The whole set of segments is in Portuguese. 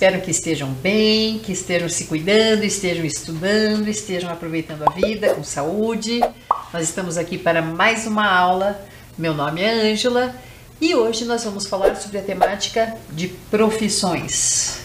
Espero que estejam bem, que estejam se cuidando, estejam estudando, estejam aproveitando a vida com saúde. Nós estamos aqui para mais uma aula. Meu nome é Ângela e hoje nós vamos falar sobre a temática de profissões.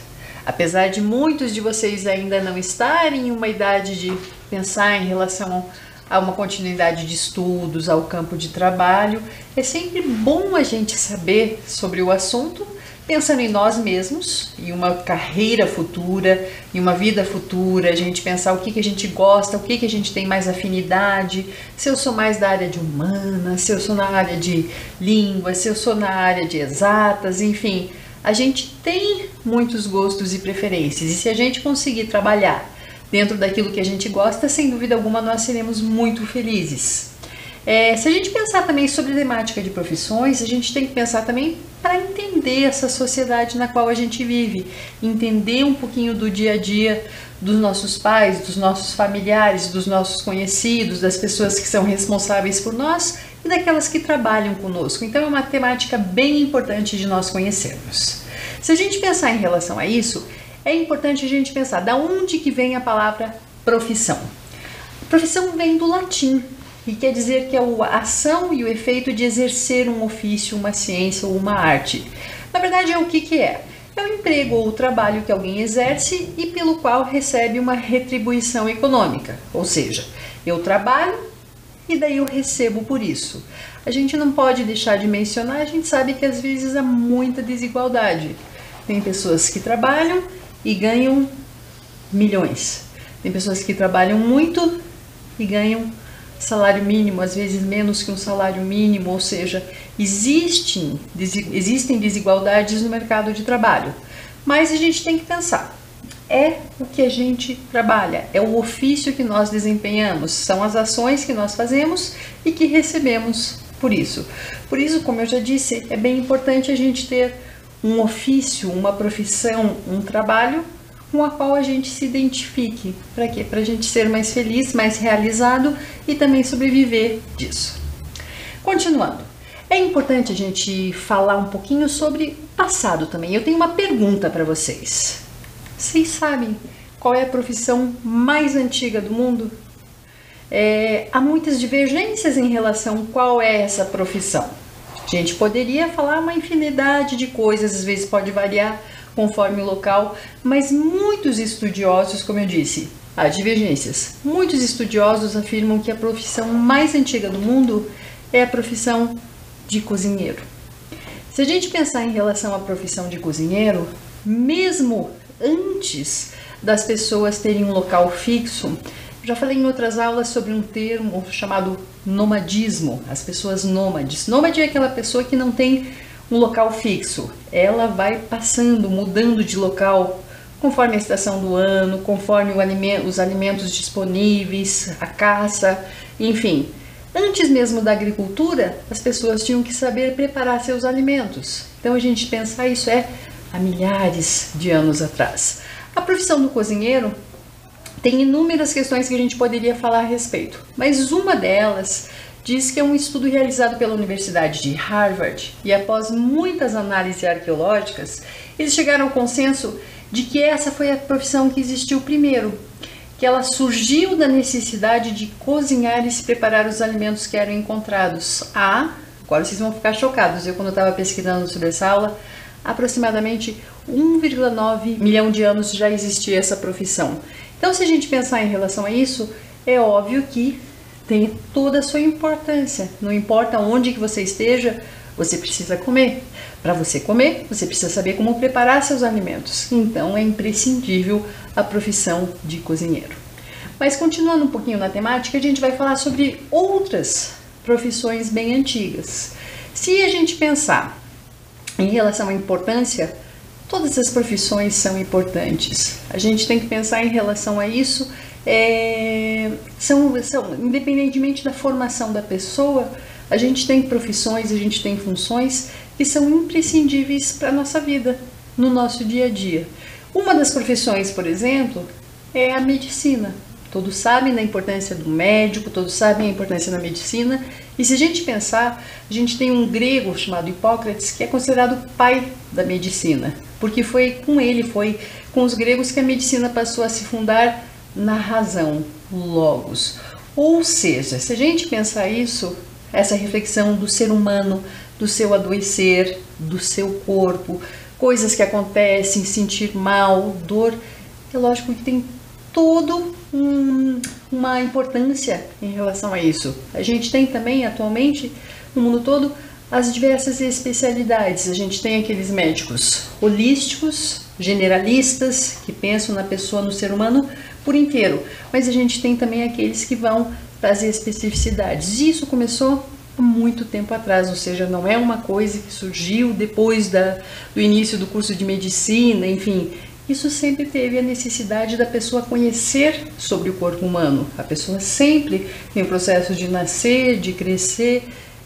Apesar de muitos de vocês ainda não estarem em uma idade de pensar em relação a uma continuidade de estudos, ao campo de trabalho, é sempre bom a gente saber sobre o assunto, pensando em nós mesmos, em uma carreira futura, em uma vida futura, a gente pensar o que, que a gente gosta, o que, que a gente tem mais afinidade, se eu sou mais da área de humana, se eu sou na área de língua, se eu sou na área de exatas, enfim. A gente tem muitos gostos e preferências, e se a gente conseguir trabalhar dentro daquilo que a gente gosta, sem dúvida alguma nós seremos muito felizes. É, se a gente pensar também sobre a temática de profissões, a gente tem que pensar também para entender essa sociedade na qual a gente vive, entender um pouquinho do dia a dia dos nossos pais, dos nossos familiares, dos nossos conhecidos, das pessoas que são responsáveis por nós e daquelas que trabalham conosco. Então é uma temática bem importante de nós conhecermos. Se a gente pensar em relação a isso, é importante a gente pensar da onde que vem a palavra profissão. Profissão vem do latim e quer dizer que é a ação e o efeito de exercer um ofício, uma ciência ou uma arte. Na verdade, é o que, que é? É o emprego ou o trabalho que alguém exerce e pelo qual recebe uma retribuição econômica. Ou seja, eu trabalho e daí eu recebo por isso. A gente não pode deixar de mencionar, a gente sabe que às vezes há muita desigualdade. Tem pessoas que trabalham e ganham milhões. Tem pessoas que trabalham muito e ganham salário mínimo, às vezes menos que um salário mínimo, ou seja, existem, existem desigualdades no mercado de trabalho. Mas a gente tem que pensar, é o que a gente trabalha, é o ofício que nós desempenhamos, são as ações que nós fazemos e que recebemos por isso. Por isso, como eu já disse, é bem importante a gente ter um ofício, uma profissão, um trabalho com a qual a gente se identifique. Para quê? Para a gente ser mais feliz, mais realizado e também sobreviver disso. Continuando, é importante a gente falar um pouquinho sobre o passado também. Eu tenho uma pergunta para vocês. Vocês sabem qual é a profissão mais antiga do mundo? É, há muitas divergências em relação a qual é essa profissão. A gente poderia falar uma infinidade de coisas, às vezes pode variar conforme o local, mas muitos estudiosos, como eu disse, há divergências. Muitos estudiosos afirmam que a profissão mais antiga do mundo é a profissão de cozinheiro. Se a gente pensar em relação à profissão de cozinheiro, mesmo antes das pessoas terem um local fixo, já falei em outras aulas sobre um termo chamado nomadismo, as pessoas nômades. Nômade é aquela pessoa que não tem um local fixo. Ela vai passando, mudando de local conforme a estação do ano, conforme alimento, os alimentos disponíveis, a caça, enfim. Antes mesmo da agricultura, as pessoas tinham que saber preparar seus alimentos. Então a gente pensar isso é há milhares de anos atrás. A profissão do cozinheiro tem inúmeras questões que a gente poderia falar a respeito, mas uma delas diz que é um estudo realizado pela Universidade de Harvard e após muitas análises arqueológicas, eles chegaram ao consenso de que essa foi a profissão que existiu primeiro, que ela surgiu da necessidade de cozinhar e se preparar os alimentos que eram encontrados há, agora vocês vão ficar chocados, eu quando estava pesquisando sobre essa aula, aproximadamente 1,9 milhão de anos já existia essa profissão. Então, se a gente pensar em relação a isso, é óbvio que tem toda a sua importância. Não importa onde que você esteja, você precisa comer. Para você comer, você precisa saber como preparar seus alimentos. Então é imprescindível a profissão de cozinheiro. Mas continuando um pouquinho na temática, a gente vai falar sobre outras profissões bem antigas. Se a gente pensar em relação à importância, todas as profissões são importantes. A gente tem que pensar em relação a isso é, são, são, independentemente da formação da pessoa, a gente tem profissões, a gente tem funções que são imprescindíveis para a nossa vida, no nosso dia a dia. Uma das profissões, por exemplo, é a medicina. Todos sabem da importância do médico, todos sabem a importância da medicina. E se a gente pensar, a gente tem um grego chamado Hipócrates que é considerado o pai da medicina. porque foi com ele, foi com os gregos que a medicina passou a se fundar na razão, logos. Ou seja, se a gente pensar isso, essa reflexão do ser humano, do seu adoecer, do seu corpo, coisas que acontecem, sentir mal, dor, é lógico que tem todo um, uma importância em relação a isso. A gente tem também atualmente no mundo todo as diversas especialidades. A gente tem aqueles médicos holísticos, generalistas, que pensam na pessoa, no ser humano por inteiro, mas a gente tem também aqueles que vão trazer especificidades. Isso começou muito tempo atrás, ou seja, não é uma coisa que surgiu depois da, do início do curso de medicina, enfim. Isso sempre teve a necessidade da pessoa conhecer sobre o corpo humano. A pessoa sempre tem o processo de nascer, de crescer,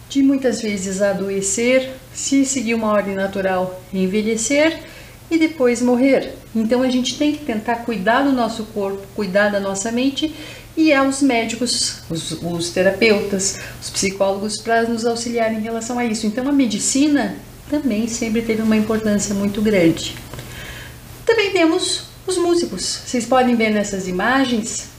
de muitas vezes adoecer, se seguir uma ordem natural, envelhecer e depois morrer. Então a gente tem que tentar cuidar do nosso corpo, cuidar da nossa mente e aos médicos, os, os terapeutas, os psicólogos para nos auxiliar em relação a isso. Então a medicina também sempre teve uma importância muito grande. Também temos os músicos. Vocês podem ver nessas imagens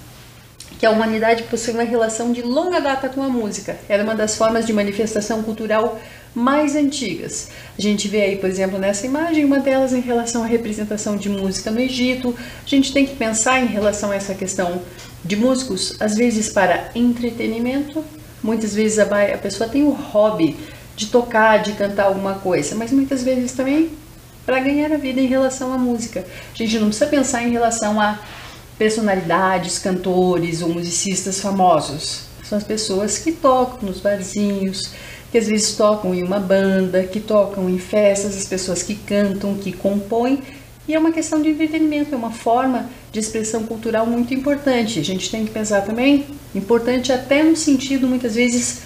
que a humanidade possui uma relação de longa data com a música. Era uma das formas de manifestação cultural mais antigas. A gente vê aí, por exemplo, nessa imagem, uma delas em relação à representação de música no Egito. A gente tem que pensar em relação a essa questão de músicos, às vezes para entretenimento, muitas vezes a, pessoa tem o hobby de tocar, de cantar alguma coisa, mas muitas vezes também para ganhar a vida em relação à música. A gente não precisa pensar em relação a personalidades, cantores ou musicistas famosos. São as pessoas que tocam nos barzinhos, que às vezes tocam em uma banda, que tocam em festas, as pessoas que cantam, que compõem. E é uma questão de entretenimento, é uma forma de expressão cultural muito importante. A gente tem que pensar também, importante até no sentido muitas vezes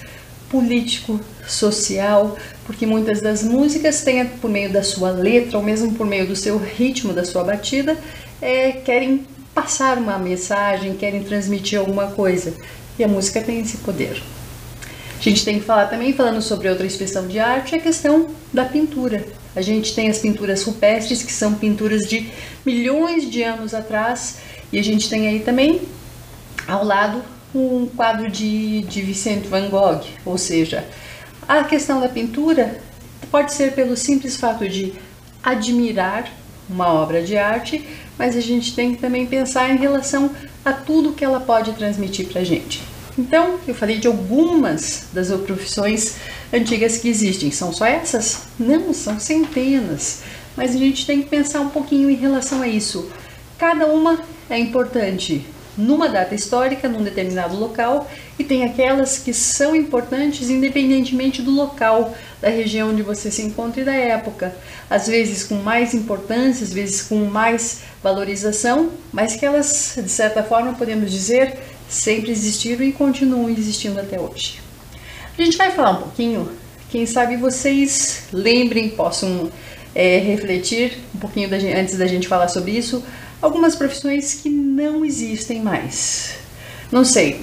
político, social, porque muitas das músicas têm por meio da sua letra ou mesmo por meio do seu ritmo, da sua batida, é, querem passar uma mensagem, querem transmitir alguma coisa. E a música tem esse poder. A gente tem que falar também, falando sobre outra expressão de arte, a questão da pintura. A gente tem as pinturas rupestres, que são pinturas de milhões de anos atrás, e a gente tem aí também, ao lado, um quadro de, de Vicente Van Gogh, ou seja, a questão da pintura pode ser pelo simples fato de admirar uma obra de arte, mas a gente tem que também pensar em relação a tudo que ela pode transmitir para a gente. Então, eu falei de algumas das profissões antigas que existem. São só essas? Não, são centenas. Mas a gente tem que pensar um pouquinho em relação a isso. Cada uma é importante numa data histórica, num determinado local, e tem aquelas que são importantes independentemente do local, da região onde você se encontra e da época. Às vezes com mais importância, às vezes com mais valorização, mas que elas, de certa forma, podemos dizer, sempre existiram e continuam existindo até hoje. A gente vai falar um pouquinho, quem sabe vocês lembrem, possam é, refletir um pouquinho da gente, antes da gente falar sobre isso, algumas profissões que não existem mais. Não sei,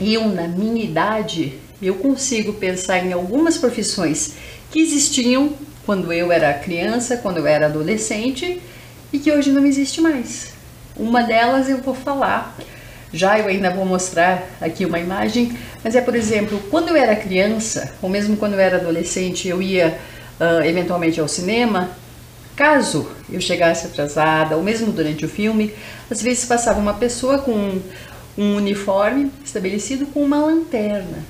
eu na minha idade, eu consigo pensar em algumas profissões que existiam quando eu era criança, quando eu era adolescente e que hoje não existe mais. Uma delas eu vou falar, já eu ainda vou mostrar aqui uma imagem, mas é por exemplo, quando eu era criança, ou mesmo quando eu era adolescente, eu ia uh, eventualmente ao cinema, Caso eu chegasse atrasada, ou mesmo durante o filme, às vezes passava uma pessoa com um uniforme estabelecido com uma lanterna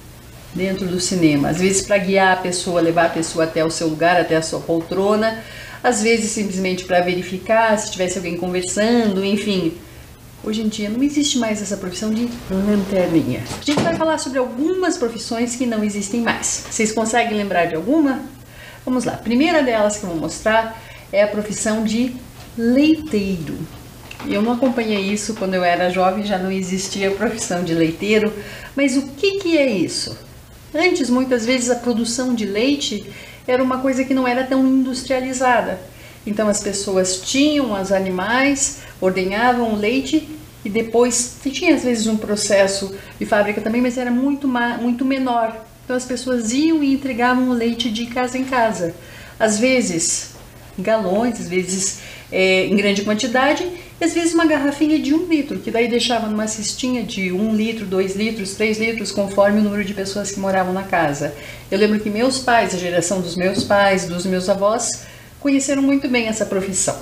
dentro do cinema. Às vezes para guiar a pessoa, levar a pessoa até o seu lugar, até a sua poltrona. Às vezes simplesmente para verificar se tivesse alguém conversando, enfim. Hoje em dia não existe mais essa profissão de lanterninha. A gente vai falar sobre algumas profissões que não existem mais. Vocês conseguem lembrar de alguma? Vamos lá. A primeira delas que eu vou mostrar é a profissão de leiteiro. Eu não acompanhei isso quando eu era jovem, já não existia a profissão de leiteiro, mas o que, que é isso? Antes, muitas vezes, a produção de leite era uma coisa que não era tão industrializada. Então, as pessoas tinham os animais, ordenhavam o leite e depois tinha às vezes um processo de fábrica também, mas era muito, muito menor. Então, as pessoas iam e entregavam o leite de casa em casa. Às vezes, galões, às vezes é, em grande quantidade, e às vezes uma garrafinha de um litro, que daí deixava numa cestinha de um litro, dois litros, três litros, conforme o número de pessoas que moravam na casa. Eu lembro que meus pais, a geração dos meus pais, dos meus avós, conheceram muito bem essa profissão.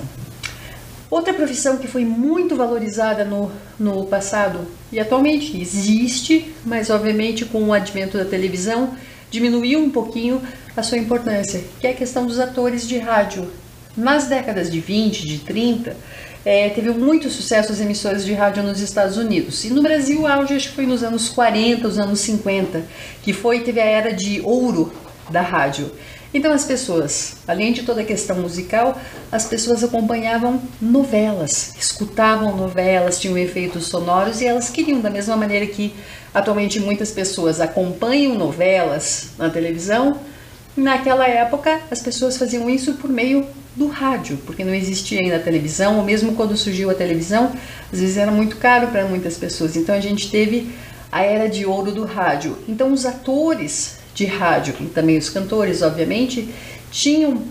Outra profissão que foi muito valorizada no, no passado e atualmente existe, mas obviamente com o advento da televisão diminuiu um pouquinho a sua importância, que é a questão dos atores de rádio. Nas décadas de 20, de 30, é, teve muito sucesso as emissoras de rádio nos Estados Unidos. E no Brasil, o auge acho que foi nos anos 40, os anos 50, que foi teve a era de ouro da rádio. Então as pessoas, além de toda a questão musical, as pessoas acompanhavam novelas, escutavam novelas, tinham efeitos sonoros e elas queriam da mesma maneira que atualmente muitas pessoas acompanham novelas na televisão, naquela época as pessoas faziam isso por meio do rádio, porque não existia ainda a televisão, ou mesmo quando surgiu a televisão, às vezes era muito caro para muitas pessoas. Então a gente teve a era de ouro do rádio. Então os atores de rádio e também os cantores, obviamente, tinham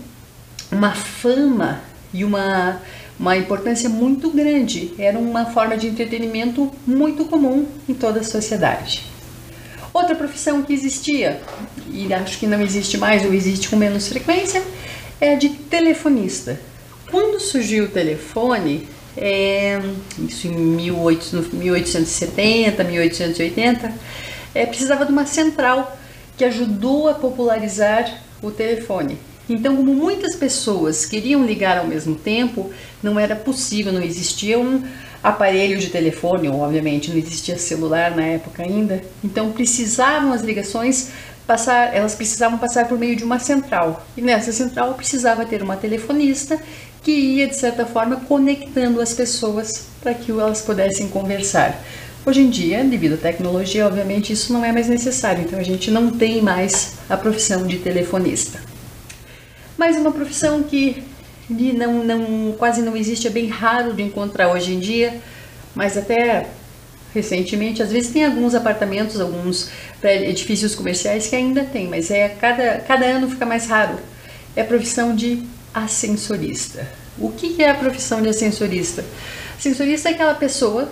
uma fama e uma, uma importância muito grande. Era uma forma de entretenimento muito comum em toda a sociedade. Outra profissão que existia, e acho que não existe mais ou existe com menos frequência, é a de telefonista. Quando surgiu o telefone, é, isso em 1870, 1880, é, precisava de uma central que ajudou a popularizar o telefone. Então, como muitas pessoas queriam ligar ao mesmo tempo, não era possível, não existia um aparelho de telefone, obviamente não existia celular na época ainda. Então, precisavam as ligações passar, elas precisavam passar por meio de uma central. E nessa central precisava ter uma telefonista que ia de certa forma conectando as pessoas para que elas pudessem conversar. Hoje em dia, devido à tecnologia, obviamente isso não é mais necessário, então a gente não tem mais a profissão de telefonista. Mas uma profissão que não, não, quase não existe, é bem raro de encontrar hoje em dia, mas até recentemente, às vezes tem alguns apartamentos, alguns edifícios comerciais que ainda tem, mas é cada, cada ano fica mais raro. É a profissão de ascensorista. O que é a profissão de ascensorista? Ascensorista é aquela pessoa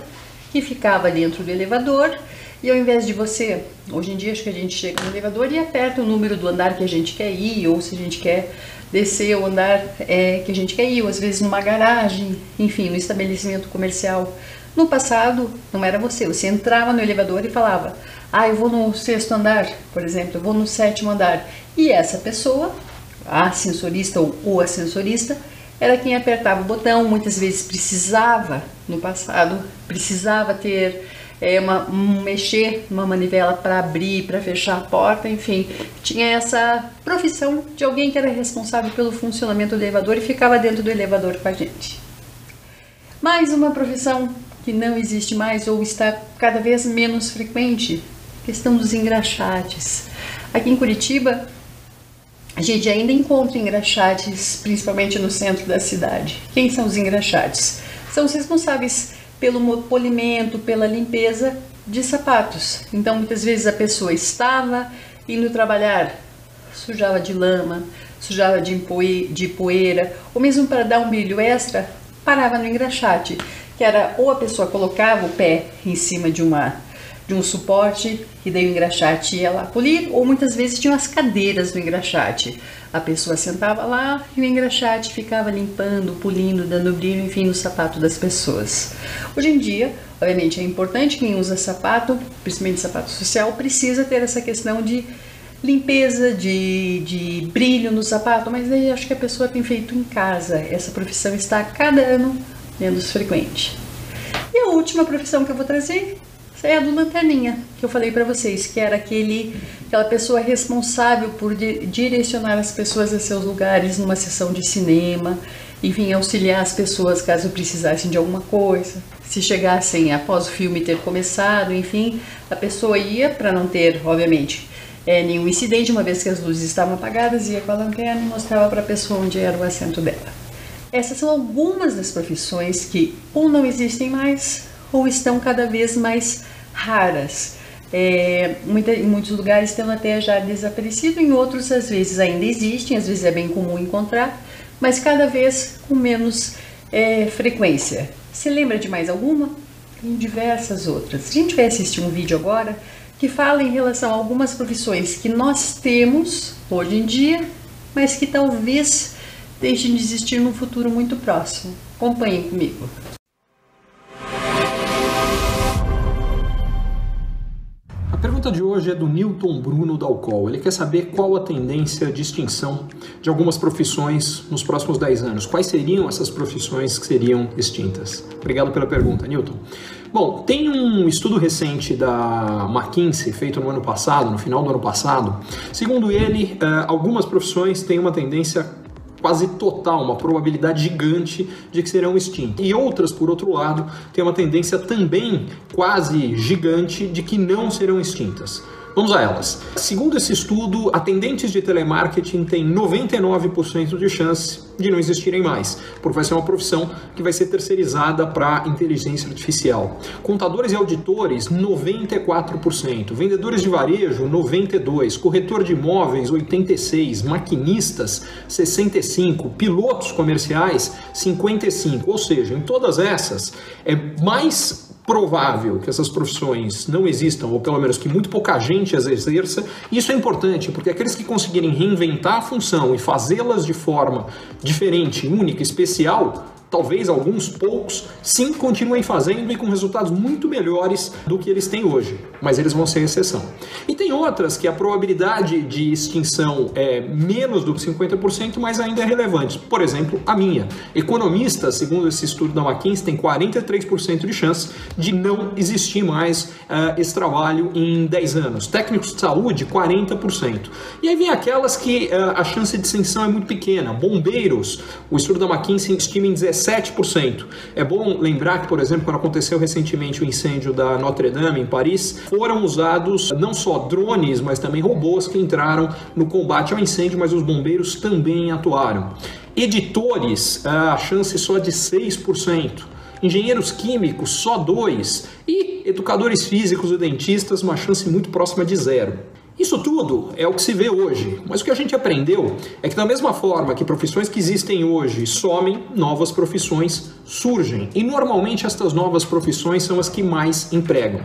que ficava dentro do elevador e ao invés de você, hoje em dia acho que a gente chega no elevador e aperta o número do andar que a gente quer ir, ou se a gente quer descer o andar é, que a gente quer ir, ou às vezes numa garagem, enfim, no estabelecimento comercial. No passado, não era você, você entrava no elevador e falava, ah, eu vou no sexto andar, por exemplo, eu vou no sétimo andar. E essa pessoa, a ascensorista ou o ascensorista, era quem apertava o botão, muitas vezes precisava, no passado, precisava ter é, uma, um, mexer uma manivela para abrir, para fechar a porta, enfim, tinha essa profissão de alguém que era responsável pelo funcionamento do elevador e ficava dentro do elevador com a gente. Mais uma profissão que não existe mais ou está cada vez menos frequente, questão dos engraxates. Aqui em Curitiba, a gente ainda encontra engraxates, principalmente no centro da cidade. Quem são os engraxates? São responsáveis pelo polimento, pela limpeza de sapatos. Então, muitas vezes a pessoa estava indo trabalhar, sujava de lama, sujava de poeira, ou mesmo para dar um brilho extra, parava no engraxate, que era ou a pessoa colocava o pé em cima de uma de um suporte e daí o engraxate ia lá polir, ou muitas vezes tinham as cadeiras do engraxate. A pessoa sentava lá e o engraxate ficava limpando, polindo, dando brilho, enfim, no sapato das pessoas. Hoje em dia, obviamente, é importante quem usa sapato, principalmente sapato social, precisa ter essa questão de limpeza, de, de brilho no sapato, mas aí acho que a pessoa tem feito em casa. Essa profissão está cada ano menos frequente. E a última profissão que eu vou trazer é a do Lanterninha, que eu falei para vocês, que era aquele, aquela pessoa responsável por di direcionar as pessoas a seus lugares numa sessão de cinema, enfim, auxiliar as pessoas caso precisassem de alguma coisa. Se chegassem após o filme ter começado, enfim, a pessoa ia para não ter, obviamente, é, nenhum incidente, uma vez que as luzes estavam apagadas, ia com a lanterna e mostrava para a pessoa onde era o assento dela. Essas são algumas das profissões que ou não existem mais ou estão cada vez mais raras. É, muita, em muitos lugares estão até já desaparecido, em outros às vezes ainda existem, às vezes é bem comum encontrar, mas cada vez com menos é, frequência. Você lembra de mais alguma? Tem diversas outras. A gente vai assistir um vídeo agora que fala em relação a algumas profissões que nós temos hoje em dia, mas que talvez deixem de existir num futuro muito próximo. Acompanhem comigo. Hoje é do Newton Bruno Dalcol. Ele quer saber qual a tendência de extinção de algumas profissões nos próximos 10 anos. Quais seriam essas profissões que seriam extintas? Obrigado pela pergunta, Newton. Bom, tem um estudo recente da McKinsey, feito no ano passado, no final do ano passado. Segundo ele, eh, algumas profissões têm uma tendência quase total, uma probabilidade gigante de que serão extintas. E outras, por outro lado, têm uma tendência também quase gigante de que não serão extintas. Vamos a elas. Segundo esse estudo, atendentes de telemarketing têm 99% de chance de não existirem mais, porque vai ser uma profissão que vai ser terceirizada para inteligência artificial. Contadores e auditores, 94%. Vendedores de varejo, 92%. Corretor de imóveis, 86%. Maquinistas, 65%. Pilotos comerciais, 55%. Ou seja, em todas essas, é mais provável que essas profissões não existam, ou pelo menos que muito pouca gente as exerça, isso é importante, porque aqueles que conseguirem reinventar a função e fazê-las de forma diferente, única, especial, talvez alguns poucos, sim continuem fazendo e com resultados muito melhores do que eles têm hoje, mas eles vão ser exceção. E tem outras que a probabilidade de extinção é menos do que 50%, mas ainda é relevante. Por exemplo, a minha. Economistas, segundo esse estudo da McKinsey, tem 43% de chance de não existir mais uh, esse trabalho em 10 anos. Técnicos de saúde, 40%. E aí vem aquelas que uh, a chance de extinção é muito pequena. Bombeiros, o estudo da McKinsey estima em 17 7%. É bom lembrar que, por exemplo, quando aconteceu recentemente o incêndio da Notre Dame em Paris, foram usados não só drones, mas também robôs que entraram no combate ao incêndio, mas os bombeiros também atuaram. Editores, a chance só de 6% engenheiros químicos, só 2%, e educadores físicos e dentistas, uma chance muito próxima de zero. Isso tudo é o que se vê hoje, mas o que a gente aprendeu é que, da mesma forma que profissões que existem hoje somem, novas profissões surgem. E normalmente estas novas profissões são as que mais empregam.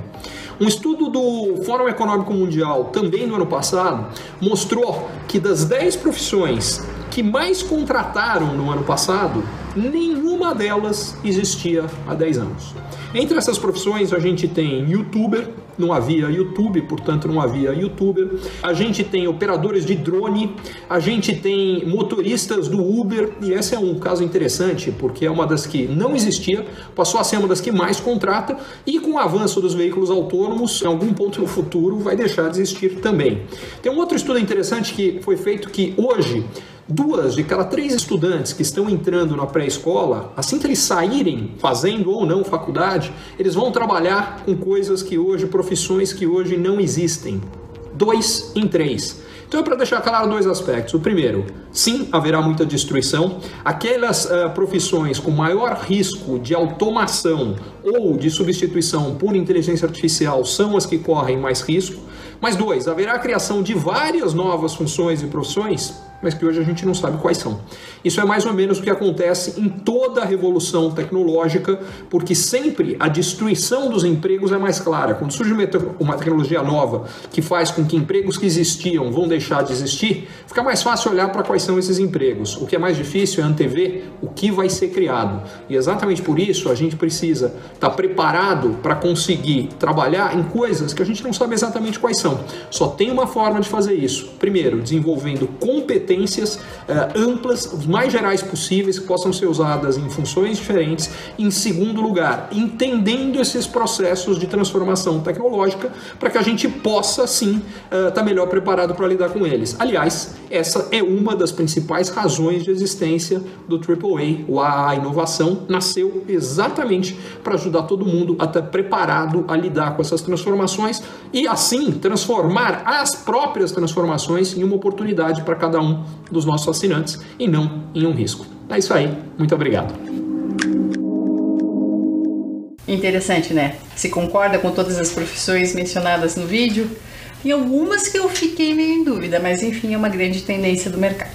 Um estudo do Fórum Econômico Mundial, também no ano passado, mostrou que das 10 profissões que mais contrataram no ano passado, nenhuma delas existia há 10 anos. Entre essas profissões, a gente tem youtuber, não havia YouTube, portanto não havia youtuber. A gente tem operadores de drone, a gente tem motoristas do Uber, e esse é um caso interessante, porque é uma das que não existia, passou a ser uma das que mais contrata, e com o avanço dos veículos autônomos, em algum ponto no futuro vai deixar de existir também. Tem um outro estudo interessante que foi feito que hoje Duas de cada três estudantes que estão entrando na pré-escola, assim que eles saírem, fazendo ou não faculdade, eles vão trabalhar com coisas que hoje, profissões que hoje não existem. Dois em três. Então é para deixar claro dois aspectos. O primeiro, sim, haverá muita destruição. Aquelas uh, profissões com maior risco de automação ou de substituição por inteligência artificial são as que correm mais risco. Mas dois, haverá a criação de várias novas funções e profissões mas que hoje a gente não sabe quais são. Isso é mais ou menos o que acontece em toda a revolução tecnológica, porque sempre a destruição dos empregos é mais clara. Quando surge uma tecnologia nova que faz com que empregos que existiam vão deixar de existir, fica mais fácil olhar para quais são esses empregos. O que é mais difícil é antever o que vai ser criado. E exatamente por isso a gente precisa estar preparado para conseguir trabalhar em coisas que a gente não sabe exatamente quais são. Só tem uma forma de fazer isso. Primeiro, desenvolvendo competências competências uh, amplas, mais gerais possíveis, que possam ser usadas em funções diferentes. Em segundo lugar, entendendo esses processos de transformação tecnológica para que a gente possa, sim, estar uh, tá melhor preparado para lidar com eles. Aliás, essa é uma das principais razões de existência do AAA, o AA Inovação, nasceu exatamente para ajudar todo mundo a estar preparado a lidar com essas transformações e, assim, transformar as próprias transformações em uma oportunidade para cada um dos nossos assinantes e não em um risco. É isso aí. Muito obrigado. Interessante, né? Se concorda com todas as profissões mencionadas no vídeo? Tem algumas que eu fiquei meio em dúvida, mas enfim, é uma grande tendência do mercado.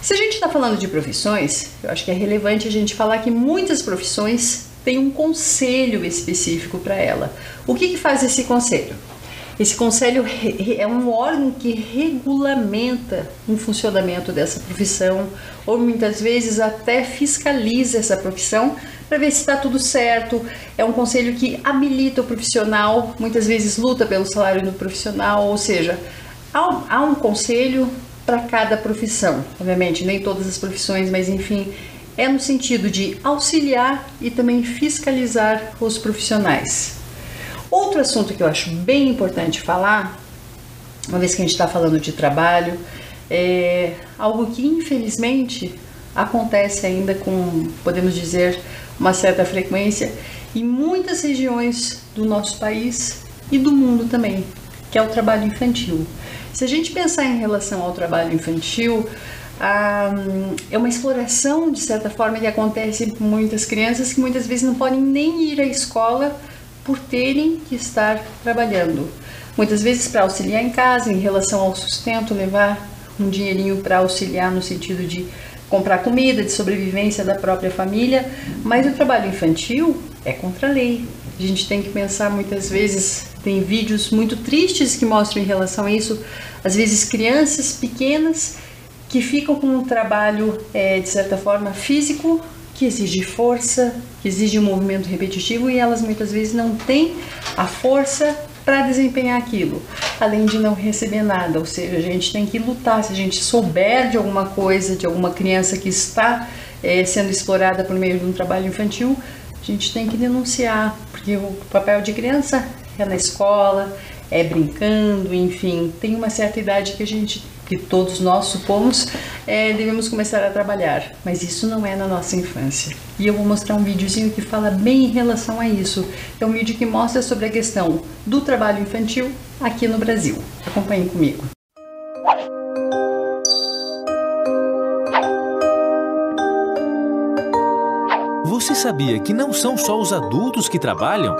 Se a gente está falando de profissões, eu acho que é relevante a gente falar que muitas profissões têm um conselho específico para ela. O que, que faz esse conselho? Esse conselho é um órgão que regulamenta o funcionamento dessa profissão, ou muitas vezes até fiscaliza essa profissão para ver se está tudo certo. É um conselho que habilita o profissional, muitas vezes luta pelo salário do profissional, ou seja, há um, há um conselho para cada profissão. Obviamente, nem todas as profissões, mas enfim, é no sentido de auxiliar e também fiscalizar os profissionais. Outro assunto que eu acho bem importante falar, uma vez que a gente está falando de trabalho, é algo que infelizmente acontece ainda com, podemos dizer, uma certa frequência em muitas regiões do nosso país e do mundo também, que é o trabalho infantil. Se a gente pensar em relação ao trabalho infantil, é uma exploração de certa forma que acontece com muitas crianças que muitas vezes não podem nem ir à escola por terem que estar trabalhando. Muitas vezes para auxiliar em casa, em relação ao sustento, levar um dinheirinho para auxiliar no sentido de comprar comida, de sobrevivência da própria família, mas o trabalho infantil é contra a lei. A gente tem que pensar muitas vezes, tem vídeos muito tristes que mostram em relação a isso, às vezes crianças pequenas que ficam com um trabalho, é, de certa forma, físico, que exige força, que exige um movimento repetitivo e elas muitas vezes não têm a força para desempenhar aquilo, além de não receber nada. Ou seja, a gente tem que lutar. Se a gente souber de alguma coisa, de alguma criança que está é, sendo explorada por meio de um trabalho infantil, a gente tem que denunciar, porque o papel de criança é na escola, é brincando, enfim, tem uma certa idade que a gente que todos nós supomos, é, devemos começar a trabalhar. Mas isso não é na nossa infância. E eu vou mostrar um videozinho que fala bem em relação a isso. É um vídeo que mostra sobre a questão do trabalho infantil aqui no Brasil. Acompanhe comigo. Você sabia que não são só os adultos que trabalham?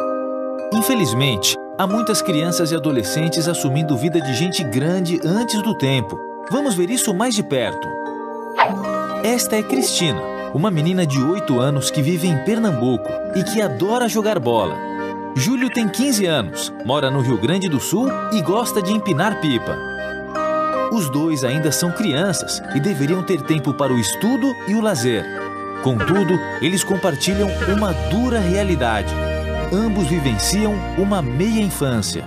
Infelizmente, Há muitas crianças e adolescentes assumindo vida de gente grande antes do tempo. Vamos ver isso mais de perto. Esta é Cristina, uma menina de 8 anos que vive em Pernambuco e que adora jogar bola. Júlio tem 15 anos, mora no Rio Grande do Sul e gosta de empinar pipa. Os dois ainda são crianças e deveriam ter tempo para o estudo e o lazer. Contudo, eles compartilham uma dura realidade ambos vivenciam uma meia infância.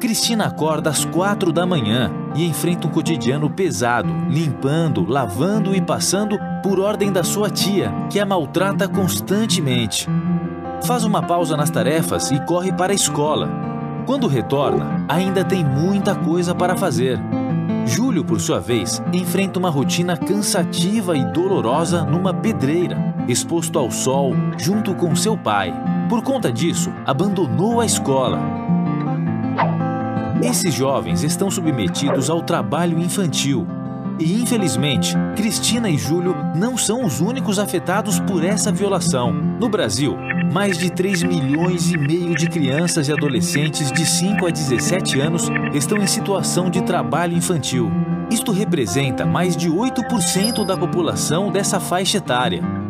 Cristina acorda às quatro da manhã e enfrenta um cotidiano pesado, limpando, lavando e passando por ordem da sua tia, que a maltrata constantemente. Faz uma pausa nas tarefas e corre para a escola. Quando retorna, ainda tem muita coisa para fazer. Júlio, por sua vez, enfrenta uma rotina cansativa e dolorosa numa pedreira, exposto ao sol junto com seu pai. Por conta disso, abandonou a escola. Esses jovens estão submetidos ao trabalho infantil. E infelizmente, Cristina e Júlio não são os únicos afetados por essa violação. No Brasil, mais de 3 milhões e meio de crianças e adolescentes de 5 a 17 anos estão em situação de trabalho infantil. Isto representa mais de 8% da população dessa faixa etária.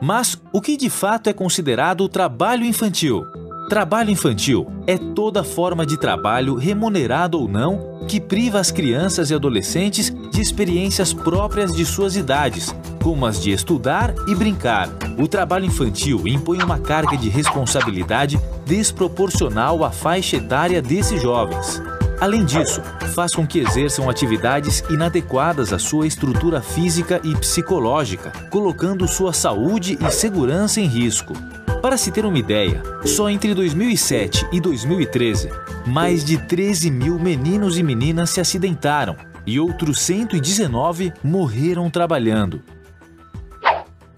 Mas o que de fato é considerado trabalho infantil? Trabalho infantil é toda forma de trabalho, remunerado ou não, que priva as crianças e adolescentes de experiências próprias de suas idades, como as de estudar e brincar. O trabalho infantil impõe uma carga de responsabilidade desproporcional à faixa etária desses jovens. Além disso, faz com que exerçam atividades inadequadas à sua estrutura física e psicológica, colocando sua saúde e segurança em risco. Para se ter uma ideia, só entre 2007 e 2013, mais de 13 mil meninos e meninas se acidentaram e outros 119 morreram trabalhando.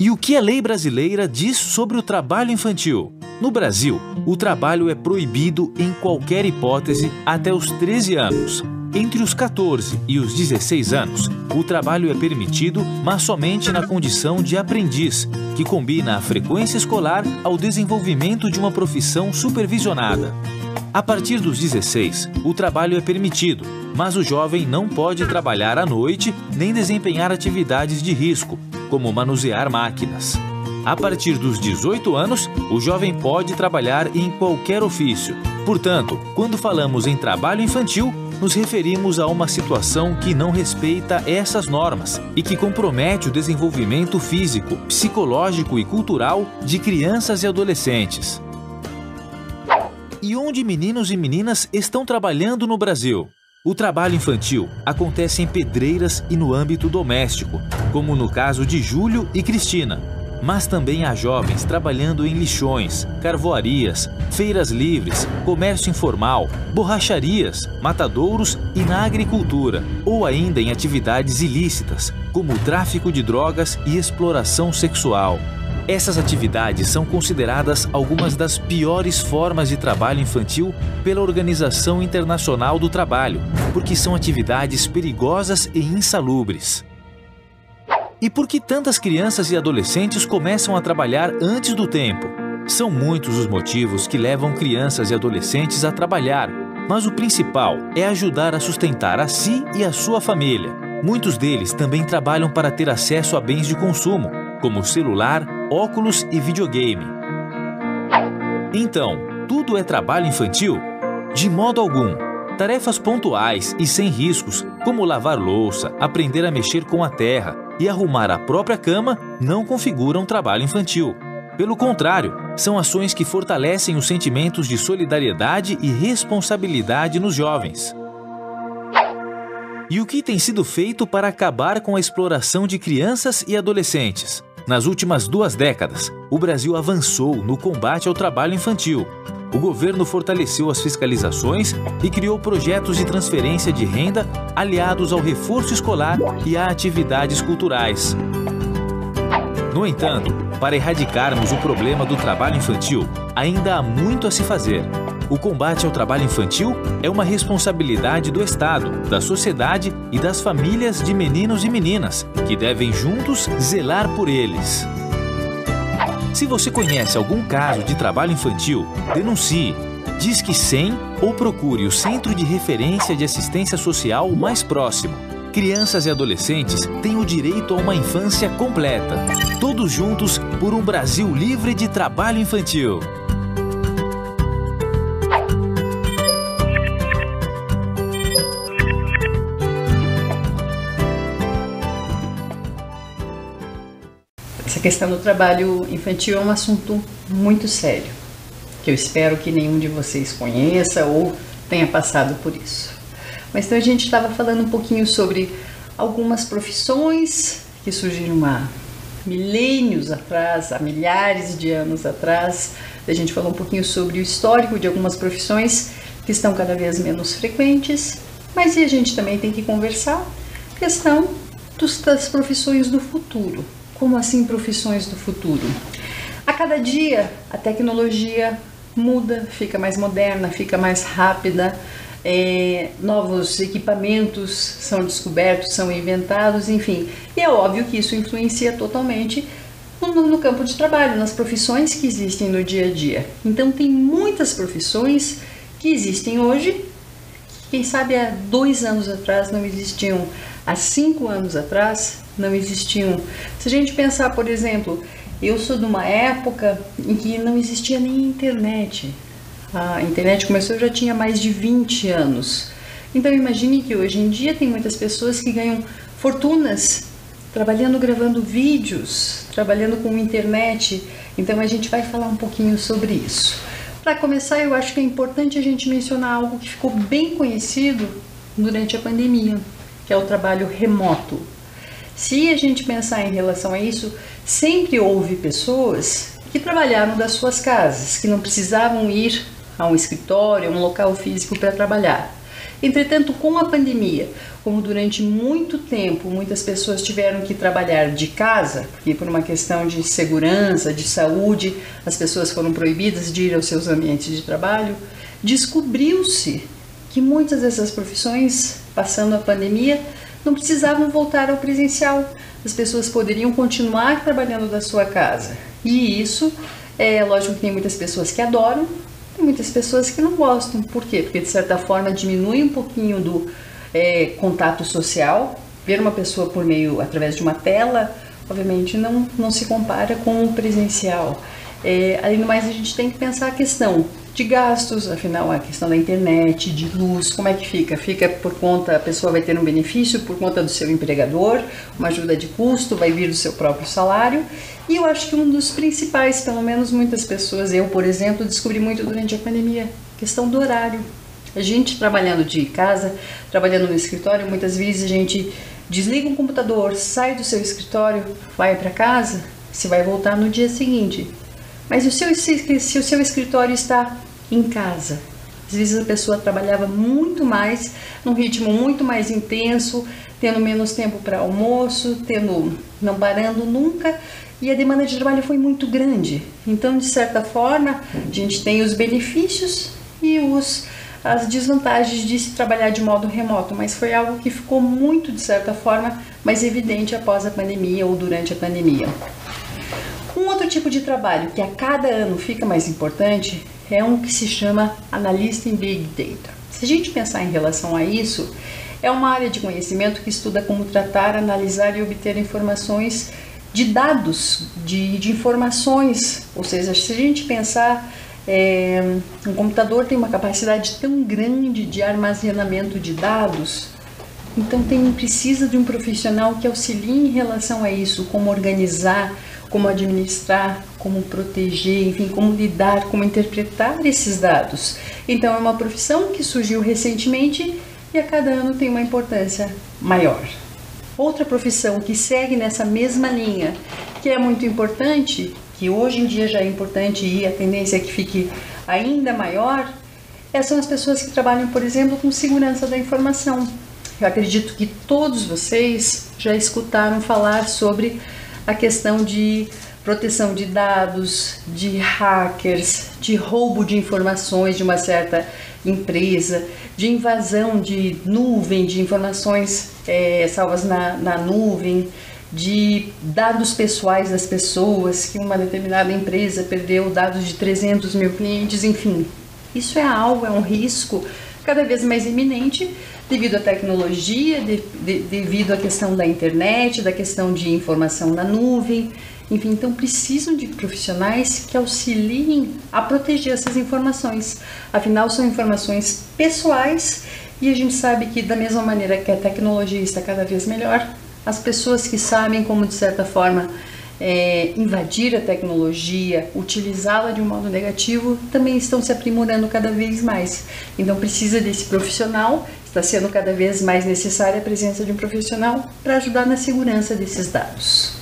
E o que a lei brasileira diz sobre o trabalho infantil? No Brasil, o trabalho é proibido em qualquer hipótese até os 13 anos. Entre os 14 e os 16 anos, o trabalho é permitido, mas somente na condição de aprendiz, que combina a frequência escolar ao desenvolvimento de uma profissão supervisionada. A partir dos 16, o trabalho é permitido, mas o jovem não pode trabalhar à noite nem desempenhar atividades de risco, como manusear máquinas. A partir dos 18 anos, o jovem pode trabalhar em qualquer ofício. Portanto, quando falamos em trabalho infantil, nos referimos a uma situação que não respeita essas normas e que compromete o desenvolvimento físico, psicológico e cultural de crianças e adolescentes. E onde meninos e meninas estão trabalhando no Brasil? O trabalho infantil acontece em pedreiras e no âmbito doméstico, como no caso de Júlio e Cristina, mas também há jovens trabalhando em lixões, carvoarias, feiras livres, comércio informal, borracharias, matadouros e na agricultura, ou ainda em atividades ilícitas, como o tráfico de drogas e exploração sexual. Essas atividades são consideradas algumas das piores formas de trabalho infantil pela Organização Internacional do Trabalho, porque são atividades perigosas e insalubres. E por que tantas crianças e adolescentes começam a trabalhar antes do tempo? São muitos os motivos que levam crianças e adolescentes a trabalhar, mas o principal é ajudar a sustentar a si e a sua família. Muitos deles também trabalham para ter acesso a bens de consumo, como celular, óculos e videogame. Então, tudo é trabalho infantil? De modo algum. Tarefas pontuais e sem riscos, como lavar louça, aprender a mexer com a terra, e arrumar a própria cama não configuram trabalho infantil. Pelo contrário, são ações que fortalecem os sentimentos de solidariedade e responsabilidade nos jovens. E o que tem sido feito para acabar com a exploração de crianças e adolescentes? Nas últimas duas décadas, o Brasil avançou no combate ao trabalho infantil, o governo fortaleceu as fiscalizações e criou projetos de transferência de renda aliados ao reforço escolar e a atividades culturais. No entanto, para erradicarmos o problema do trabalho infantil, ainda há muito a se fazer. O combate ao trabalho infantil é uma responsabilidade do Estado, da sociedade e das famílias de meninos e meninas, que devem juntos zelar por eles. Se você conhece algum caso de trabalho infantil, denuncie. Disque 100 ou procure o Centro de Referência de Assistência Social mais próximo. Crianças e adolescentes têm o direito a uma infância completa. Todos juntos por um Brasil livre de trabalho infantil. Questão do trabalho infantil é um assunto muito sério, que eu espero que nenhum de vocês conheça ou tenha passado por isso. Mas então a gente estava falando um pouquinho sobre algumas profissões que surgiram há milênios atrás, há milhares de anos atrás. A gente falou um pouquinho sobre o histórico de algumas profissões que estão cada vez menos frequentes, mas a gente também tem que conversar questão dos, das profissões do futuro, como assim profissões do futuro? A cada dia a tecnologia muda, fica mais moderna, fica mais rápida, é, novos equipamentos são descobertos, são inventados, enfim. E é óbvio que isso influencia totalmente no, no, campo de trabalho, nas profissões que existem no dia a dia. Então, tem muitas profissões que existem hoje, que, quem sabe há dois anos atrás não existiam, há cinco anos atrás não existiam. Se a gente pensar, por exemplo, eu sou de uma época em que não existia nem internet. A internet começou já tinha mais de 20 anos. Então imagine que hoje em dia tem muitas pessoas que ganham fortunas trabalhando gravando vídeos, trabalhando com internet. Então a gente vai falar um pouquinho sobre isso. Para começar, eu acho que é importante a gente mencionar algo que ficou bem conhecido durante a pandemia, que é o trabalho remoto. Se a gente pensar em relação a isso, sempre houve pessoas que trabalharam das suas casas, que não precisavam ir a um escritório, a um local físico para trabalhar. Entretanto, com a pandemia, como durante muito tempo muitas pessoas tiveram que trabalhar de casa, porque por uma questão de segurança, de saúde, as pessoas foram proibidas de ir aos seus ambientes de trabalho, descobriu-se que muitas dessas profissões, passando a pandemia, não precisavam voltar ao presencial. As pessoas poderiam continuar trabalhando da sua casa. E isso, é lógico que tem muitas pessoas que adoram, tem muitas pessoas que não gostam. Por quê? Porque de certa forma diminui um pouquinho do é, contato social. Ver uma pessoa por meio, através de uma tela, obviamente não, não se compara com o presencial. É, além do mais, a gente tem que pensar a questão de gastos, afinal, a questão da internet, de luz, como é que fica? Fica por conta, a pessoa vai ter um benefício por conta do seu empregador, uma ajuda de custo, vai vir do seu próprio salário. E eu acho que um dos principais, pelo menos muitas pessoas, eu, por exemplo, descobri muito durante a pandemia, questão do horário. A gente trabalhando de casa, trabalhando no escritório, muitas vezes a gente desliga um computador, sai do seu escritório, vai para casa, se vai voltar no dia seguinte. Mas o seu, se o seu escritório está em casa, às vezes a pessoa trabalhava muito mais, num ritmo muito mais intenso, tendo menos tempo para almoço, tendo não parando nunca, e a demanda de trabalho foi muito grande. Então, de certa forma, a gente tem os benefícios e os as desvantagens de se trabalhar de modo remoto, mas foi algo que ficou muito, de certa forma, mais evidente após a pandemia ou durante a pandemia. Um outro tipo de trabalho que a cada ano fica mais importante é um que se chama analista em Big Data. Se a gente pensar em relação a isso, é uma área de conhecimento que estuda como tratar, analisar e obter informações de dados, de, de informações. Ou seja, se a gente pensar é, um computador tem uma capacidade tão grande de armazenamento de dados, então tem, precisa de um profissional que auxilie em relação a isso, como organizar, como administrar, como proteger, enfim, como lidar, como interpretar esses dados. Então é uma profissão que surgiu recentemente e a cada ano tem uma importância maior. Outra profissão que segue nessa mesma linha, que é muito importante, que hoje em dia já é importante e a tendência é que fique ainda maior, é, são as pessoas que trabalham, por exemplo, com segurança da informação. Eu acredito que todos vocês já escutaram falar sobre a questão de proteção de dados, de hackers, de roubo de informações de uma certa empresa, de invasão de nuvem, de informações é, salvas na, na nuvem, de dados pessoais das pessoas, que uma determinada empresa perdeu dados de 300 mil clientes, enfim. Isso é algo, é um risco cada vez mais iminente devido à tecnologia, de, de, devido à questão da internet, da questão de informação na nuvem, enfim, então precisam de profissionais que auxiliem a proteger essas informações. Afinal, são informações pessoais e a gente sabe que da mesma maneira que a tecnologia está cada vez melhor, as pessoas que sabem como, de certa forma, é, invadir a tecnologia, utilizá-la de um modo negativo, também estão se aprimorando cada vez mais. Então, precisa desse profissional, está sendo cada vez mais necessária a presença de um profissional para ajudar na segurança desses dados.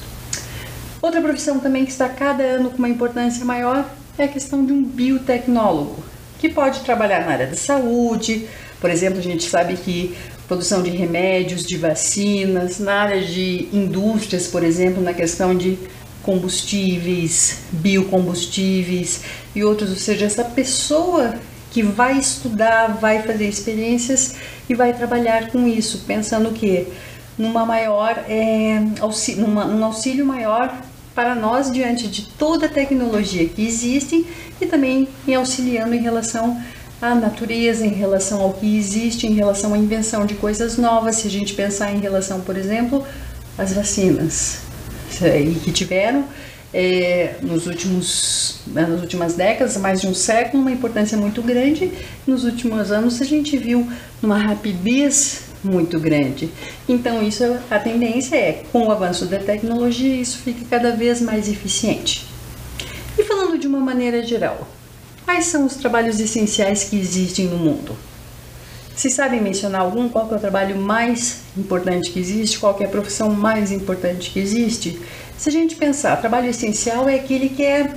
Outra profissão também que está cada ano com uma importância maior é a questão de um biotecnólogo, que pode trabalhar na área da saúde, por exemplo, a gente sabe que produção de remédios, de vacinas, na área de indústrias, por exemplo, na questão de combustíveis, biocombustíveis e outros, ou seja, essa pessoa que vai estudar, vai fazer experiências e vai trabalhar com isso, pensando que numa maior é, auxílio, numa, um auxílio maior para nós diante de toda a tecnologia que existe e também em auxiliando em relação a natureza, em relação ao que existe, em relação à invenção de coisas novas. Se a gente pensar em relação, por exemplo, às vacinas, e que tiveram é, nos últimos, nas últimas décadas, mais de um século, uma importância muito grande. Nos últimos anos a gente viu uma rapidez muito grande. Então isso a tendência é, com o avanço da tecnologia, isso fica cada vez mais eficiente. E falando de uma maneira geral, Quais são os trabalhos essenciais que existem no mundo? Se sabem mencionar algum, qual é o trabalho mais importante que existe, qual é a profissão mais importante que existe? Se a gente pensar, trabalho essencial é aquele que é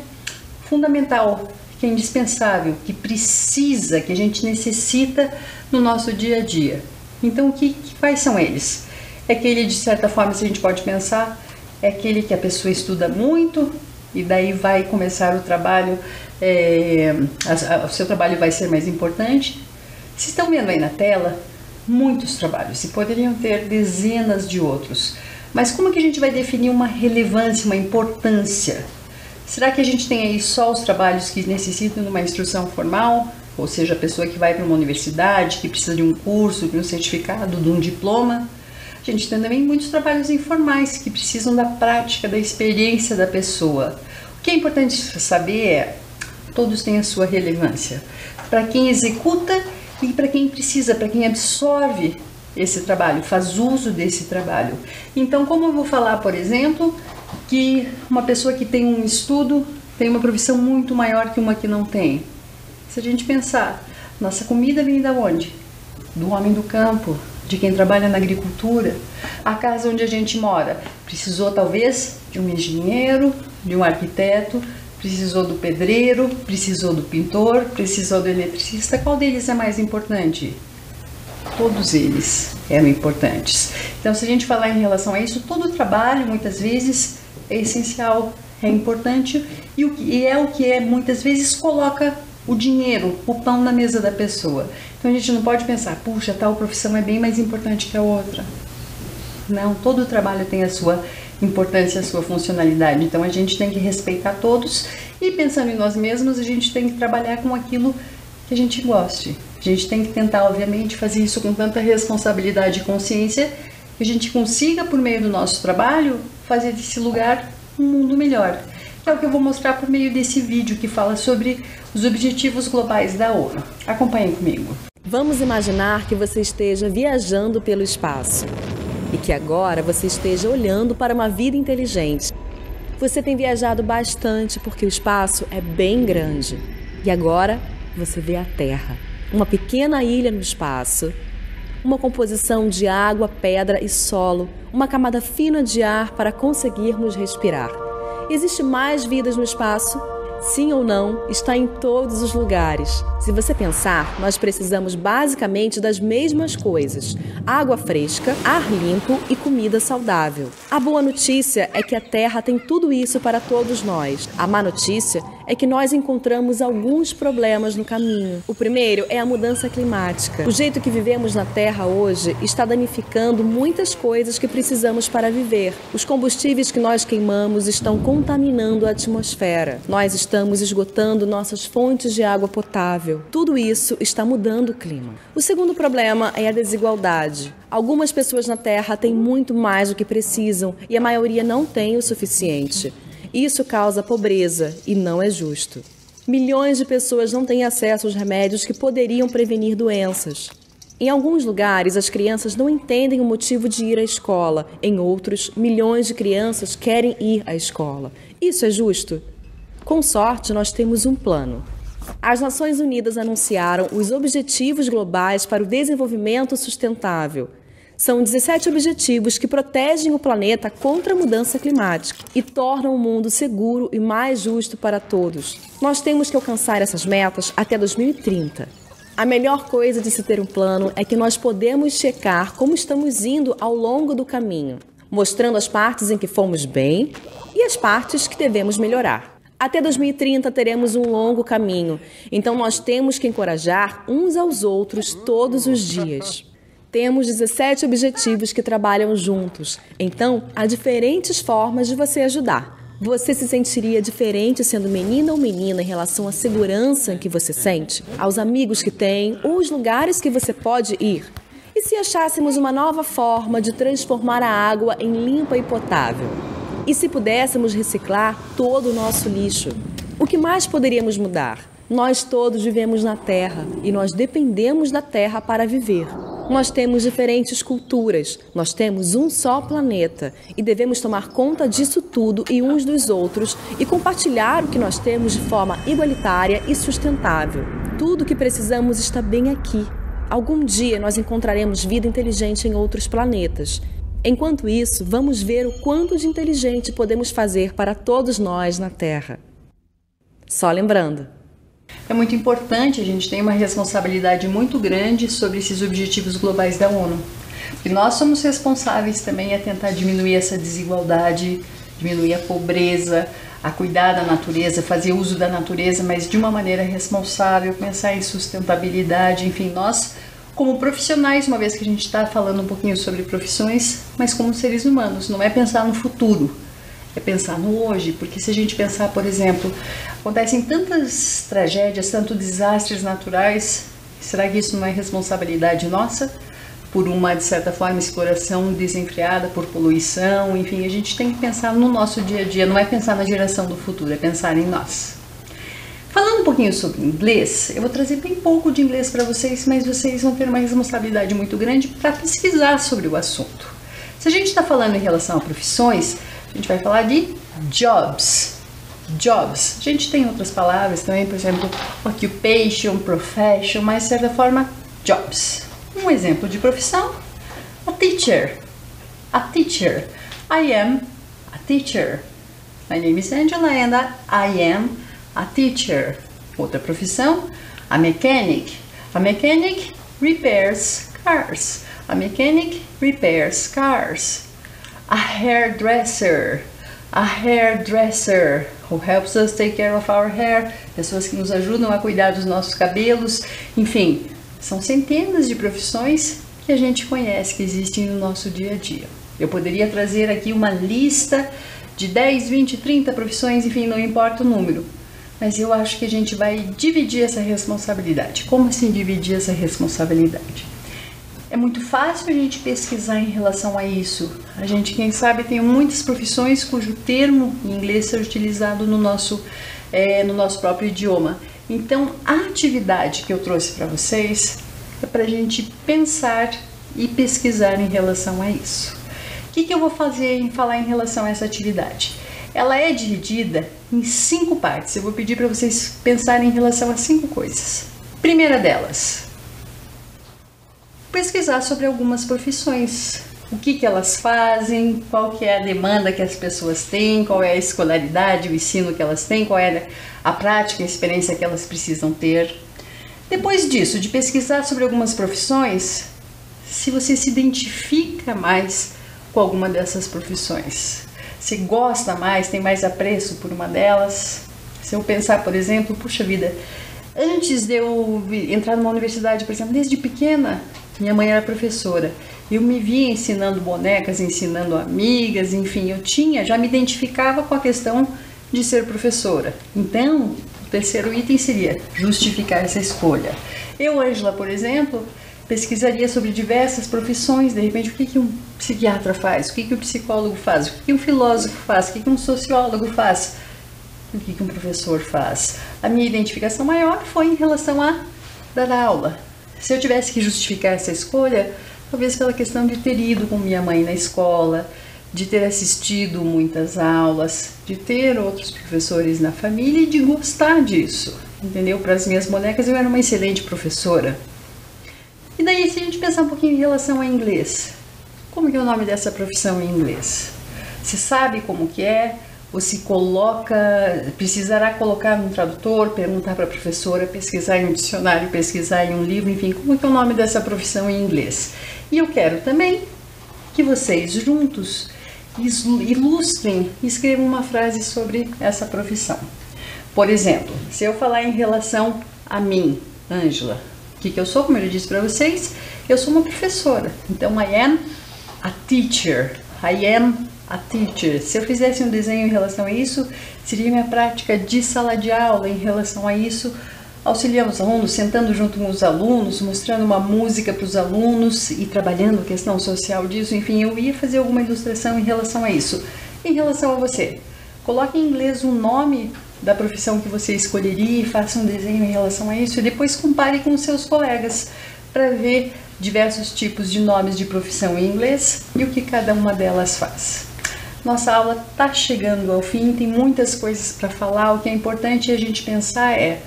fundamental, que é indispensável, que precisa, que a gente necessita no nosso dia a dia. Então, que, quais são eles? É aquele, de certa forma, se a gente pode pensar, é aquele que a pessoa estuda muito e daí vai começar o trabalho é, a, a, o seu trabalho vai ser mais importante. Vocês estão vendo aí na tela muitos trabalhos e poderiam ter dezenas de outros. Mas como que a gente vai definir uma relevância, uma importância? Será que a gente tem aí só os trabalhos que necessitam de uma instrução formal? ou seja, a pessoa que vai para uma universidade, que precisa de um curso, de um certificado, de um diploma. A gente tem também muitos trabalhos informais que precisam da prática, da experiência da pessoa. O que é importante saber é, todos têm a sua relevância. Para quem executa e para quem precisa, para quem absorve esse trabalho, faz uso desse trabalho. Então, como eu vou falar, por exemplo, que uma pessoa que tem um estudo tem uma profissão muito maior que uma que não tem. Se a gente pensar, nossa comida vem da onde? Do homem do campo, de quem trabalha na agricultura. A casa onde a gente mora precisou talvez de um engenheiro, de um arquiteto, precisou do pedreiro, precisou do pintor, precisou do eletricista. Qual deles é mais importante? Todos eles eram importantes. Então, se a gente falar em relação a isso, todo trabalho muitas vezes é essencial, é importante e, é o que é muitas vezes coloca o dinheiro, o pão na mesa da pessoa. Então a gente não pode pensar, puxa, tal profissão é bem mais importante que a outra. Não, todo trabalho tem a sua importância, a sua funcionalidade. Então a gente tem que respeitar todos e pensando em nós mesmos, a gente tem que trabalhar com aquilo que a gente goste. A gente tem que tentar, obviamente, fazer isso com tanta responsabilidade e consciência que a gente consiga, por meio do nosso trabalho, fazer desse lugar um mundo melhor. É o que eu vou mostrar por meio desse vídeo que fala sobre os Objetivos Globais da ONU. Acompanhem comigo. Vamos imaginar que você esteja viajando pelo espaço e que agora você esteja olhando para uma vida inteligente. Você tem viajado bastante porque o espaço é bem grande. E agora você vê a Terra, uma pequena ilha no espaço, uma composição de água, pedra e solo, uma camada fina de ar para conseguirmos respirar. Existe mais vidas no espaço? Sim ou não, está em todos os lugares. Se você pensar, nós precisamos basicamente das mesmas coisas: água fresca, ar limpo e comida saudável. A boa notícia é que a Terra tem tudo isso para todos nós. A má notícia é que nós encontramos alguns problemas no caminho. O primeiro é a mudança climática. O jeito que vivemos na Terra hoje está danificando muitas coisas que precisamos para viver. Os combustíveis que nós queimamos estão contaminando a atmosfera. Nós estamos esgotando nossas fontes de água potável tudo isso está mudando o clima. O segundo problema é a desigualdade. Algumas pessoas na Terra têm muito mais do que precisam e a maioria não tem o suficiente. Isso causa pobreza e não é justo. Milhões de pessoas não têm acesso aos remédios que poderiam prevenir doenças. Em alguns lugares, as crianças não entendem o motivo de ir à escola. Em outros, milhões de crianças querem ir à escola. Isso é justo? Com sorte, nós temos um plano. As Nações Unidas anunciaram os Objetivos Globais para o Desenvolvimento Sustentável. São 17 objetivos que protegem o planeta contra a mudança climática e tornam o mundo seguro e mais justo para todos. Nós temos que alcançar essas metas até 2030. A melhor coisa de se ter um plano é que nós podemos checar como estamos indo ao longo do caminho, mostrando as partes em que fomos bem e as partes que devemos melhorar. Até 2030 teremos um longo caminho, então nós temos que encorajar uns aos outros todos os dias. Temos 17 objetivos que trabalham juntos, então há diferentes formas de você ajudar. Você se sentiria diferente sendo menina ou menina em relação à segurança que você sente, aos amigos que tem ou os lugares que você pode ir? E se achássemos uma nova forma de transformar a água em limpa e potável? E se pudéssemos reciclar todo o nosso lixo, o que mais poderíamos mudar? Nós todos vivemos na Terra e nós dependemos da Terra para viver. Nós temos diferentes culturas, nós temos um só planeta e devemos tomar conta disso tudo e uns dos outros e compartilhar o que nós temos de forma igualitária e sustentável. Tudo o que precisamos está bem aqui. Algum dia nós encontraremos vida inteligente em outros planetas Enquanto isso, vamos ver o quanto de inteligente podemos fazer para todos nós na Terra. Só lembrando. É muito importante, a gente tem uma responsabilidade muito grande sobre esses objetivos globais da ONU. E nós somos responsáveis também a tentar diminuir essa desigualdade, diminuir a pobreza, a cuidar da natureza, fazer uso da natureza, mas de uma maneira responsável, pensar em sustentabilidade, enfim, nós como profissionais, uma vez que a gente está falando um pouquinho sobre profissões, mas como seres humanos, não é pensar no futuro, é pensar no hoje, porque se a gente pensar, por exemplo, acontecem tantas tragédias, tantos desastres naturais, será que isso não é responsabilidade nossa? Por uma, de certa forma, exploração desenfreada, por poluição, enfim, a gente tem que pensar no nosso dia a dia, não é pensar na geração do futuro, é pensar em nós. Falando um pouquinho sobre inglês, eu vou trazer bem pouco de inglês para vocês, mas vocês vão ter uma responsabilidade muito grande para pesquisar sobre o assunto. Se a gente está falando em relação a profissões, a gente vai falar de jobs. Jobs. A gente tem outras palavras também, por exemplo, occupation, profession, mas de certa forma, jobs. Um exemplo de profissão: a teacher. A teacher. I am a teacher. My name is Angela and I am a teacher. Outra profissão: a mechanic. A mechanic repairs cars. A mechanic repairs cars a hairdresser. A hairdresser, who helps us take care of our hair, pessoas que nos ajudam a cuidar dos nossos cabelos, enfim, são centenas de profissões que a gente conhece que existem no nosso dia a dia. Eu poderia trazer aqui uma lista de 10, 20, 30 profissões, enfim, não importa o número. Mas eu acho que a gente vai dividir essa responsabilidade. Como assim dividir essa responsabilidade? É muito fácil a gente pesquisar em relação a isso. A gente, quem sabe, tem muitas profissões cujo termo em inglês é utilizado no nosso, é, no nosso próprio idioma. Então, a atividade que eu trouxe para vocês é para a gente pensar e pesquisar em relação a isso. O que, que eu vou fazer em falar em relação a essa atividade? Ela é dividida em cinco partes. Eu vou pedir para vocês pensarem em relação a cinco coisas. Primeira delas, pesquisar sobre algumas profissões. O que, que elas fazem, qual que é a demanda que as pessoas têm, qual é a escolaridade, o ensino que elas têm, qual é a prática, a experiência que elas precisam ter. Depois disso, de pesquisar sobre algumas profissões, se você se identifica mais com alguma dessas profissões, se gosta mais, tem mais apreço por uma delas. Se eu pensar, por exemplo, puxa vida, antes de eu entrar numa universidade, por exemplo, desde pequena, minha mãe era professora. Eu me via ensinando bonecas, ensinando amigas, enfim, eu tinha, já me identificava com a questão de ser professora. Então, o terceiro item seria justificar essa escolha. Eu, Ângela, por exemplo, pesquisaria sobre diversas profissões, de repente, o que, que um psiquiatra faz, o que, que um psicólogo faz, o que, que um filósofo faz, o que, que um sociólogo faz, o que, que um professor faz. A minha identificação maior foi em relação a dar aula, se eu tivesse que justificar essa escolha, talvez pela questão de ter ido com minha mãe na escola, de ter assistido muitas aulas, de ter outros professores na família e de gostar disso. Entendeu? Para as minhas bonecas eu era uma excelente professora. E daí, se a gente pensar um pouquinho em relação ao inglês, como que é o nome dessa profissão em inglês? Você sabe como que é? Ou se coloca, precisará colocar no tradutor, perguntar para a professora, pesquisar em um dicionário, pesquisar em um livro, enfim, como é, é o nome dessa profissão em inglês. E eu quero também que vocês juntos ilustrem escrevam uma frase sobre essa profissão. Por exemplo, se eu falar em relação a mim, Ângela, o que, que eu sou, como eu disse para vocês, eu sou uma professora. Então, I am a teacher. I am a teacher. Se eu fizesse um desenho em relação a isso, seria minha prática de sala de aula em relação a isso, auxiliando os alunos, sentando junto com os alunos, mostrando uma música para os alunos e trabalhando a questão social disso. Enfim, eu ia fazer alguma ilustração em relação a isso. Em relação a você, coloque em inglês o nome da profissão que você escolheria e faça um desenho em relação a isso e depois compare com seus colegas para ver diversos tipos de nomes de profissão em inglês e o que cada uma delas faz. Nossa aula está chegando ao fim, tem muitas coisas para falar. O que é importante a gente pensar é: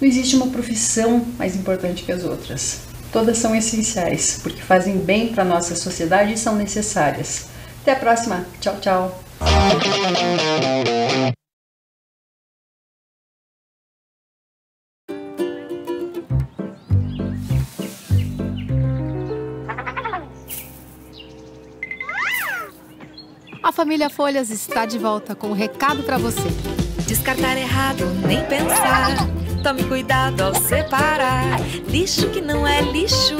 não existe uma profissão mais importante que as outras. Todas são essenciais, porque fazem bem para a nossa sociedade e são necessárias. Até a próxima. Tchau, tchau. Família Folhas está de volta com um recado para você. Descartar errado, nem pensar. Tome cuidado ao separar. Lixo que não é lixo